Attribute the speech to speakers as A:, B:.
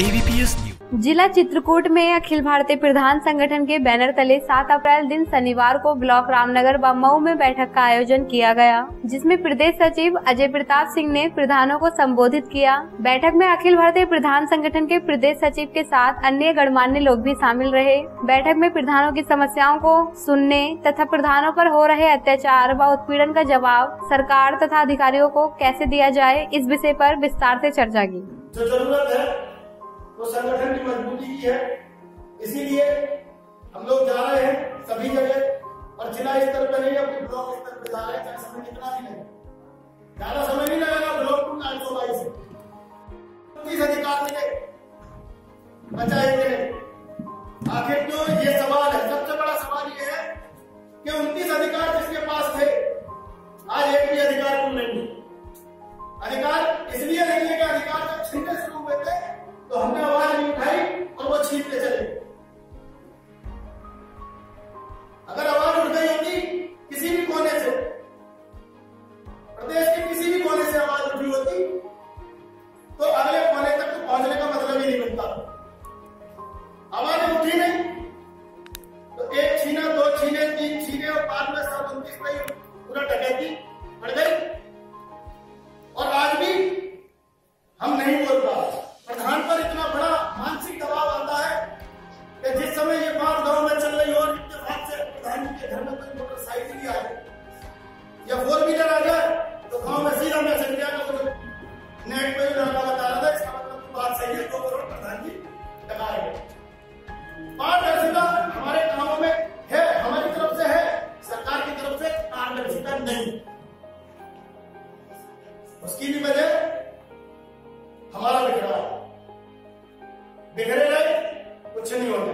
A: ABPS news
B: जिला चित्रकूट में अखिल भारतीय प्रधान संगठन के बैनर तले 7 अप्रैल दिन शनिवार को ब्लॉक रामनगर व मऊ में बैठक का आयोजन किया गया जिसमें प्रदेश सचिव अजय प्रताप सिंह ने प्रधानों को संबोधित किया। बैठक में अखिल भारतीय प्रधान संगठन के प्रदेश सचिव के साथ अन्य गणमान्य लोग भी शामिल रहे। बैठक में प्रधानों की समस्याओं को सुनने तथा प्रधानों आरोप हो रहे अत्याचार व उत्पीड़न का जवाब सरकार तथा अधिकारियों को कैसे दिया जाए इस विषय आरोप विस्तार ऐसी चर्चा की।
C: वो संगठन की मजबूती की है। इसीलिए हम लोग जा रहे हैं सभी जगह, और जिला स्तर पर नहीं, अपने ब्लॉक स्तर पर जा रहे हैं। समय कितना भी नहीं। ज़्यादा समय नहीं लगेगा ब्लॉक टू सौ बाईस। अधिकार मिले गए आखिर तो ये सवाल है, सबसे बड़ा सवाल ये है कि उनतीस अधिकार जिसके पास थे, आज एक भी अधिकार क्यों नहीं। अधिकार प्रदेश नहीं उसकी भी वजह हमारा बिखरा बिखरे रहे कुछ नहीं होने